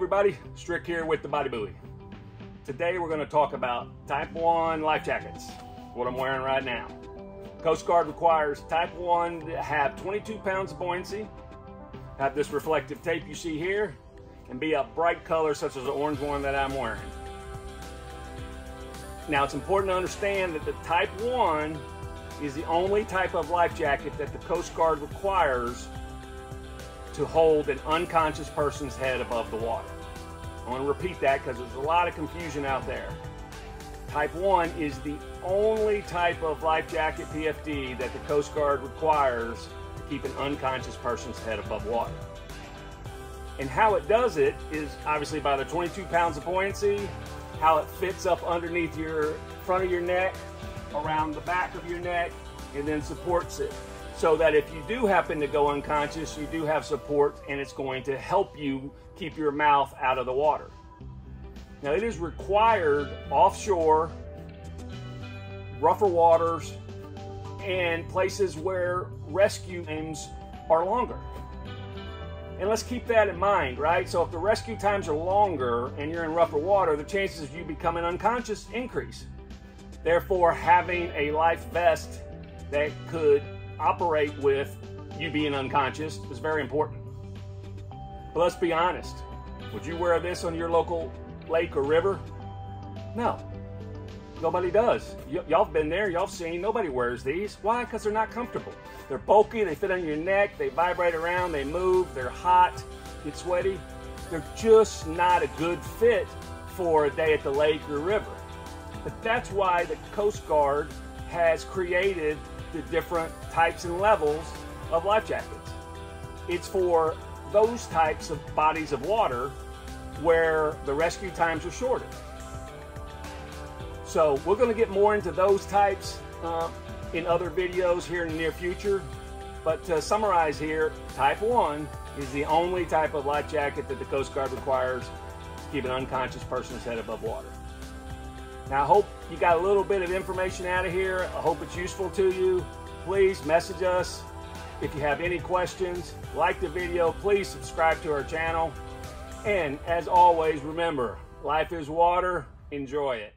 everybody, Strick here with the Body Buoy. Today we're going to talk about Type 1 life jackets, what I'm wearing right now. Coast Guard requires Type 1 to have 22 pounds of buoyancy, have this reflective tape you see here, and be a bright color such as the orange one that I'm wearing. Now it's important to understand that the Type 1 is the only type of life jacket that the Coast Guard requires to hold an unconscious person's head above the water. I want to repeat that because there's a lot of confusion out there. Type 1 is the only type of life jacket PFD that the Coast Guard requires to keep an unconscious person's head above water. And how it does it is obviously by the 22 pounds of buoyancy, how it fits up underneath your front of your neck, around the back of your neck, and then supports it so that if you do happen to go unconscious, you do have support and it's going to help you keep your mouth out of the water. Now, it is required offshore, rougher waters, and places where rescue times are longer. And let's keep that in mind, right? So, if the rescue times are longer and you're in rougher water, the chances of you becoming unconscious increase. Therefore, having a life vest that could operate with you being unconscious is very important. But let's be honest. Would you wear this on your local lake or river? No. Nobody does. Y- y'all have been there, y'all have seen, nobody wears these. Why? Because they're not comfortable. They're bulky, they fit on your neck, they vibrate around, they move, they're hot, get sweaty. They're just not a good fit for a day at the lake or river. But that's why the Coast Guard has created the different types and levels of life jackets. It's for those types of bodies of water where the rescue times are shorter. So we're going to get more into those types uh, in other videos here in the near future. But to summarize here, Type 1 is the only type of life jacket that the Coast Guard requires to keep an unconscious person's head above water. Now I hope you got a little bit of information out of here. I hope it's useful to you please message us. If you have any questions, like the video, please subscribe to our channel. And as always, remember, life is water, enjoy it.